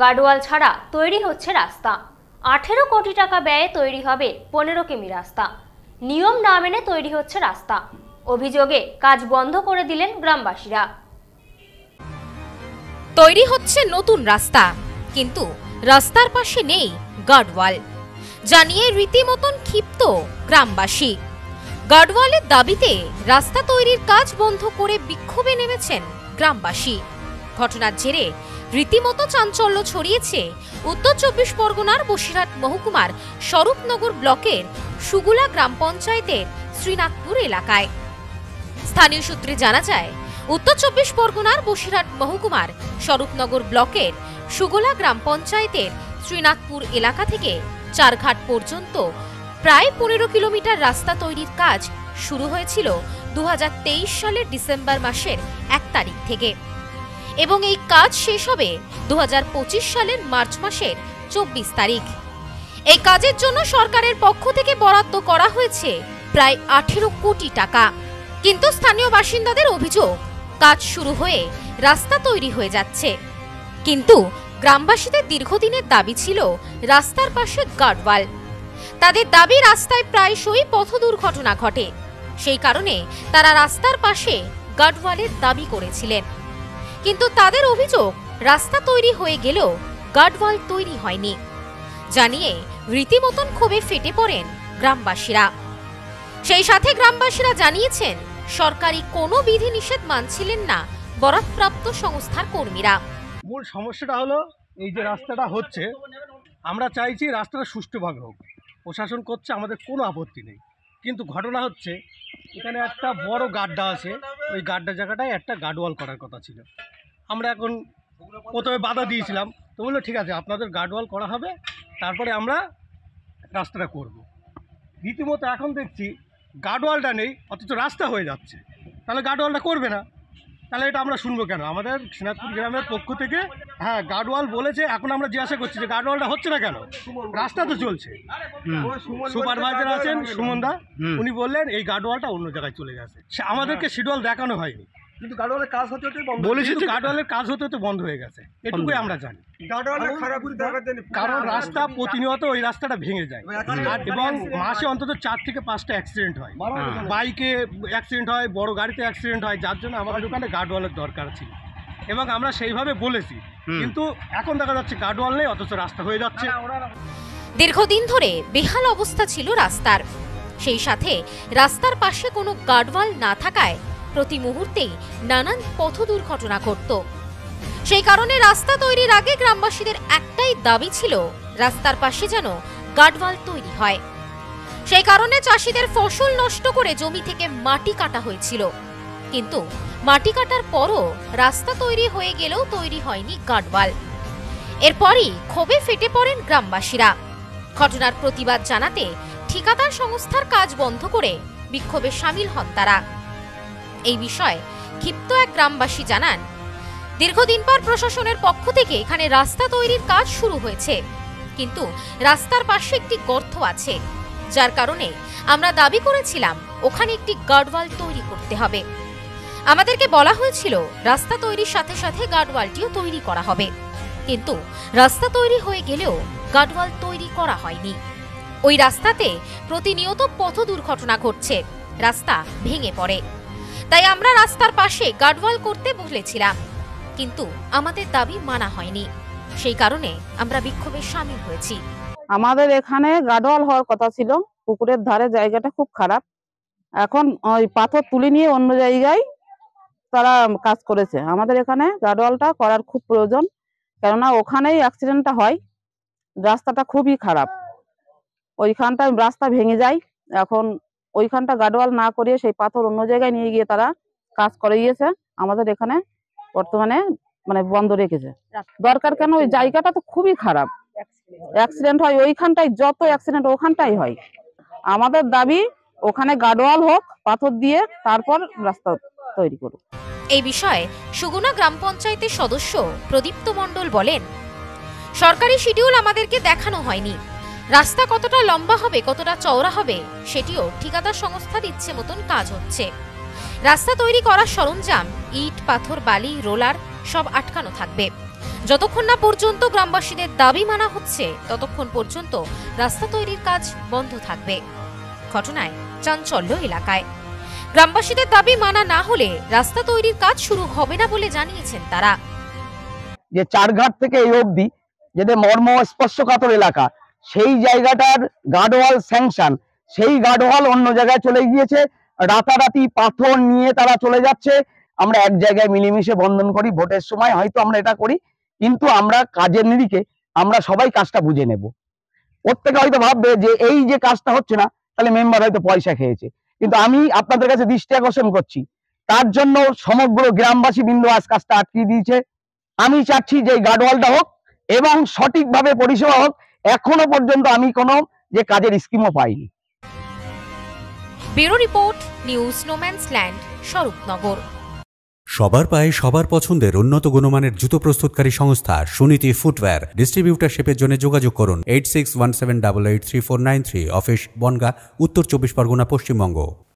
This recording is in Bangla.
গার্ডওয়াল ছাড়া তৈরি হচ্ছে রাস্তা। আঠেরো কোটি টাকা ব্যয়ে তৈরি হবে পনেরো কিমি রাস্তা। নিয়ম না মেনে তৈরি হচ্ছে রাস্তা। অভিযোগে কাজ বন্ধ করে দিলেন গ্রামবাসীরা। তৈরি হচ্ছে নতুন রাস্তা, কিন্তু রাস্তার পাশে নেই গার্ডওয়াল জানিয়ে রীতিমতন ক্ষিপ্ত গ্রামবাসী। গার্ডওয়ালের দাবিতে রাস্তা তৈরির কাজ বন্ধ করে বিক্ষোভে নেমেছেন গ্রামবাসী। ঘটনার জেরে রীতিমতো চাঞ্চল্য ছড়িয়েছে। উত্তর চব্বিশ পরগনার বসিরহাট মহকুমার স্বরূপনগর ব্লকের সুগুলা গ্রাম পঞ্চায়েতের শ্রীনাথপুর এলাকায়। স্থানীয় সূত্রে জানা যায়, উত্তর চব্বিশ পরগনার বসিরহাট মহকুমার স্বরূপনগর ব্লকের সুগোলা গ্রাম পঞ্চায়েতের শ্রীনাথপুর এলাকা থেকে চারঘাট পর্যন্ত প্রায় পনেরো কিলোমিটার রাস্তা তৈরির কাজ শুরু হয়েছিল দু হাজার তেইশ সালের ডিসেম্বর মাসের এক তারিখ থেকে। এবং এই কাজ শেষ হবে দু হাজার পঁচিশ সালের মার্চ মাসের চব্বিশ তারিখ। এই কাজের জন্য সরকারের পক্ষ থেকে বরাদ্দ করা হয়েছে প্রায় আঠেরো কোটি টাকা। কিন্তু স্থানীয় বাসিন্দাদের অভিযোগ, কাজ শুরু হয়ে রাস্তা তৈরি হয়ে যাচ্ছে। কিন্তু গ্রামবাসীদের দীর্ঘদিনের দাবি ছিল রাস্তার পাশে গার্ডওয়াল। তাদের দাবি রাস্তায় প্রায়শই পথ দুর্ঘটনা ঘটে। সেই কারণে তারা রাস্তার পাশে গার্ডওয়ালের দাবি করেছিলেন। কিন্তু তাদের অভিযোগ, রাস্তা তৈরি হয়ে গেলেও গার্ডওয়াল তৈরি হয়নি। জানিয়ে রীতিমতন ক্ষোভে ফেটে পড়েন গ্রামবাসীরা। সেই সাথে গ্রামবাসীরা জানিয়েছেন, সরকারি কোনো বিধিনিষেধ মানছিলেন না বরাদপ্রাপ্ত সংস্থার কর্মীরা। মূল সমস্যাটা হলো, এই যে রাস্তাটা হচ্ছে, আমরা চাইছি রাস্তাটা সুষ্ঠুভাবে হোক। প্রশাসন করছে, আমাদের কোনো আপত্তি নেই। কিন্তু ঘটনা হচ্ছে, এখানে একটা বড় গাড্ডা আছে, ওই গাড্ডা জায়গাটায় একটা গার্ডওয়াল করার কথা ছিল। আমরা এখন প্রথমে বাধা দিয়েছিলাম। তো বলল ঠিক আছে আপনাদের গার্ডওয়াল করা হবে তারপরে আমরা রাস্তাটা করব। রীতিমতো এখন দেখছি গার্ডওয়ালটা নেই অথচ রাস্তা হয়ে যাচ্ছে। তাহলে গার্ডওয়ালটা করবে না। তাহলে এটা আমরা শুনব কেন? আমাদের সিনাজপুর গ্রামের পক্ষ থেকে হ্যাঁ গার্ডওয়াল বলেছে এখন আমরা জিজ্ঞাসা করছি যে গার্ডওয়ালটা হচ্ছে না কেন? রাস্তা তো চলছে। সুপারভাইজার আছেন সুমন দা উনি বললেন এই গার্ডওয়ালটা অন্য জায়গায় চলে গেছে। আমাদেরকে শিডিউল দেখানো হয়নি। কিন্তু গার্ডওয়ালের কাজ হতে হতে বন্ধ। বলেছি তো গার্ডওয়ালের কাজ হতে হতে বন্ধ হয়ে গেছে। এটুকুই আমরা জানি। গার্ডওয়ালের খারাপ দেখার কারণ রাস্তা প্রতিনিয়ত ওই রাস্তাটা ভেঙে যায়। আর এবং মাসে অন্তত চার থেকে পাঁচটা অ্যাক্সিডেন্ট হয়। বাইকে অ্যাক্সিডেন্ট হয় বড় গাড়িতে অ্যাক্সিডেন্ট হয় যার জন্য আমাদের দোকানে গার্ডওয়ালের দরকার ছিল। এবং আমরা সেইভাবে বলেছি। কিন্তু এখন দেখা যাচ্ছে গার্ডওয়াল নেই অথচ রাস্তা হয়ে যাচ্ছে। দীর্ঘদিন ধরে বেহাল অবস্থা ছিল রাস্তার। সেই সাথে রাস্তার পাশে কোনো গার্ডওয়াল না থাকায় প্রতি মুহূর্তেই নানান পথ দুর্ঘটনা ঘটত। সেই কারণে রাস্তা তৈরির আগে গ্রামবাসীদের একটাই দাবি ছিল, রাস্তার পাশে যেন গার্ডওয়াল তৈরি হয়। সেই কারণে চাষিদের ফসল নষ্ট করে জমি থেকে মাটি কাটা হয়েছিল। কিন্তু মাটি কাটার পরও রাস্তা তৈরি হয়ে গেলেও তৈরি হয়নি গার্ডওয়াল এরপরই ক্ষোভে ফেটে পড়েন গ্রামবাসীরা। ঘটনার প্রতিবাদ জানাতে ঠিকাদার সংস্থার কাজ বন্ধ করে বিক্ষোভে সামিল হন তারা। এই বিষয়ে ক্ষিপ্ত এক গ্রামবাসী জানান, দীর্ঘদিন পর প্রশাসনের পক্ষ থেকে এখানে রাস্তা তৈরির কাজ শুরু হয়েছে, কিন্তু রাস্তার পাশে একটি গর্ত আছে, যার কারণে আমরা দাবি করেছিলাম ওখানে একটি গার্ডওয়াল তৈরি করতে হবে। আমাদেরকে বলা হয়েছিল রাস্তা তৈরির সাথে সাথে গার্ডওয়ালটিও তৈরি করা হবে, কিন্তু রাস্তা তৈরি হয়ে গেলেও গার্ডওয়াল তৈরি করা হয়নি। ওই রাস্তাতে প্রতিনিয়ত পথ দুর্ঘটনা ঘটছে, রাস্তা ভেঙে পড়ে। তাই আমরা রাস্তার পাশে গার্ডওয়াল করতে বলেছিলাম। কিন্তু আমাদের দাবি মানা হয়নি। সেই কারণে আমরা বিক্ষোভে সামিল হয়েছি। আমাদের এখানে গার্ডওয়াল হওয়ার কথা ছিল। পুকুরের ধারে জায়গাটা খুব খারাপ। এখন ওই পাথর তুলে নিয়ে অন্য জায়গায় তারা কাজ করেছে। আমাদের এখানে গার্ডওয়ালটা করার খুব প্রয়োজন। কেননা ওখানেই অ্যাক্সিডেন্টটা হয়। রাস্তাটা খুবই খারাপ। ওইখানটা রাস্তা ভেঙে যায়। এখন ওইখানটা গাডওয়াল না করিয়ে সেই পাথর অন্য জায়গায় নিয়ে গিয়ে তারা কাজ করে গিয়েছে আমাদের এখানে বর্তমানে মানে বন্ধ রেখেছে। দরকার কেন? ওই জায়গাটা তো খুবই খারাপ। অ্যাক্সিডেন্ট হয়। ওইখানটায় যত অ্যাক্সিডেন্ট ওখানটাই হয়। আমাদের দাবি ওখানে গাডওয়াল হোক পাথর দিয়ে তারপর রাস্তা তৈরি করুক। এই বিষয়ে সুগুনা গ্রাম পঞ্চায়েতের সদস্য প্রদীপ্ত মণ্ডল বলেন সরকারি শিডিউল আমাদেরকে দেখানো হয়নি। রাস্তা কতটা লম্বা হবে, কতটা চওড়া হবে, সেটিও ঠিকাদার সংস্থার ইচ্ছে মতন কাজ হচ্ছে। রাস্তা তৈরি করার সরঞ্জাম, ইট, পাথর, বালি, রোলার, সব আটকানো থাকবে। যতক্ষণ না পর্যন্ত গ্রামবাসীদের দাবি মানা হচ্ছে, ততক্ষণ পর্যন্ত রাস্তা তৈরির কাজ বন্ধ থাকবে। ঘটনায় চাঞ্চল্য এলাকায়। গ্রামবাসীদের দাবি মানা না হলে রাস্তা তৈরির কাজ শুরু হবে না বলে জানিয়েছেন তারা। যে চারঘাট থেকে এই অবধি যেটা মর্ম স্পর্শকাতর এলাকা সেই জায়গাটার গার্ডওয়াল স্যাংশন, সেই গার্ডওয়াল অন্য জায়গায় চলে গিয়েছে। রাতারাতি পাথর নিয়ে তারা চলে যাচ্ছে। আমরা এক জায়গায় মিলেমিশে বন্ধন করি, ভোটের সময় হয়তো আমরা এটা করি, কিন্তু আমরা কাজের নিরিখে আমরা সবাই কাজটা বুঝে নেব। প্রত্যেকে হয়তো ভাববে যে এই যে কাজটা হচ্ছে না, তাহলে মেম্বার হয়তো পয়সা খেয়েছে। কিন্তু আমি আপনাদের কাছে দৃষ্টি আকর্ষণ করছি, তার জন্য সমগ্র গ্রামবাসী বিন্দু আজ কাজটা আটকিয়ে দিয়েছে। আমি চাচ্ছি যে গার্ডওয়ালটা হোক এবং সঠিকভাবে পরিষেবা হোক এখনও পর্যন্ত আমি কোনো যে কাজের স্কিমও পাইনি। Bureau report news no man's land Swarupnagar. সবার পায়ে সবার পছন্দের উন্নত গুণমানের জুতো প্রস্তুতকারী সংস্থা সুনীতি ফুটওয়্যার ডিস্ট্রিবিউটারশিপের জন্য যোগাযোগ করুন eight six one seven double eight three four nine three office Bongaon উত্তর চব্বিশ পরগনা পশ্চিমবঙ্গ।